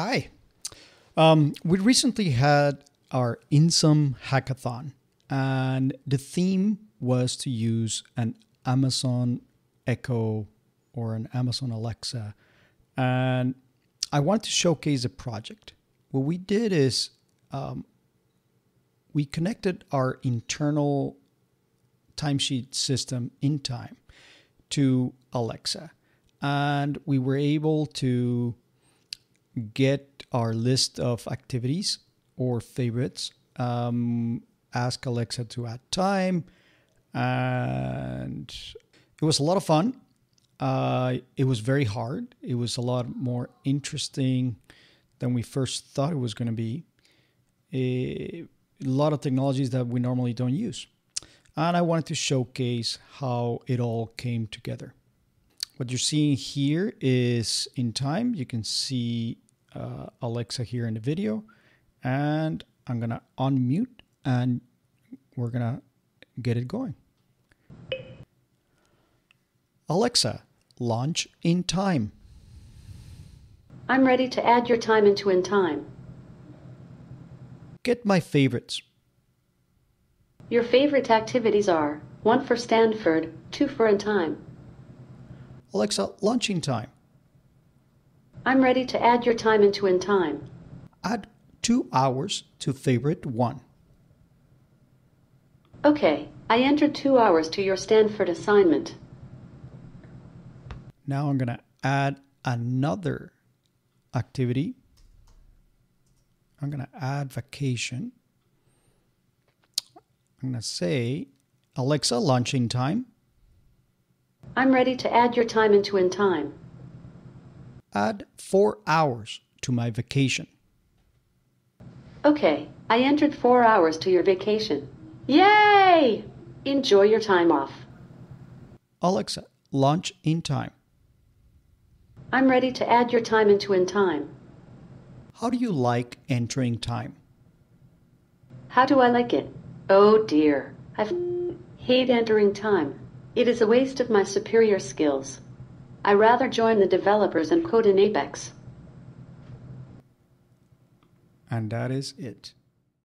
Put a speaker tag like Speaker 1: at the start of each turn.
Speaker 1: Hi. Um, we recently had our Insum hackathon, and the theme was to use an Amazon Echo or an Amazon Alexa. And I wanted to showcase a project. What we did is um, we connected our internal timesheet system InTime to Alexa. And we were able to get our list of activities or favorites, um, ask Alexa to add time, and it was a lot of fun. Uh, it was very hard. It was a lot more interesting than we first thought it was going to be. A, a lot of technologies that we normally don't use. And I wanted to showcase how it all came together. What you're seeing here is InTime. You can see uh, Alexa here in the video. And I'm going to unmute and we're going to get it going. Alexa, launch InTime.
Speaker 2: I'm ready to add your time into InTime.
Speaker 1: Get my favorites.
Speaker 2: Your favorite activities are 1 for Stanford, 2 for InTime.
Speaker 1: Alexa, launch InTime.
Speaker 2: I'm ready to add your time into InTime.
Speaker 1: Add two hours to favorite one.
Speaker 2: Okay, I entered two hours to your Stanford assignment.
Speaker 1: Now I'm going to add another activity. I'm going to add vacation. I'm going to say, Alexa, launch time.
Speaker 2: I'm ready to add your time into InTime.
Speaker 1: Add four hours to my vacation.
Speaker 2: Okay, I entered four hours to your vacation. Yay! Enjoy your time off.
Speaker 1: Alexa, launch InTime.
Speaker 2: I'm ready to add your time into InTime.
Speaker 1: How do you like entering time?
Speaker 2: How do I like it? Oh dear, I hate entering time. It is a waste of my superior skills. I rather join the developers and code in Apex.
Speaker 1: And that is it.